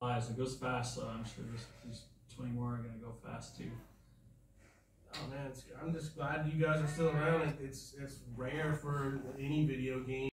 lives. It goes fast, so I'm sure there's, there's 20 more are gonna go fast too. Oh man, it's, I'm just glad you guys are still around. It's it's rare for any video game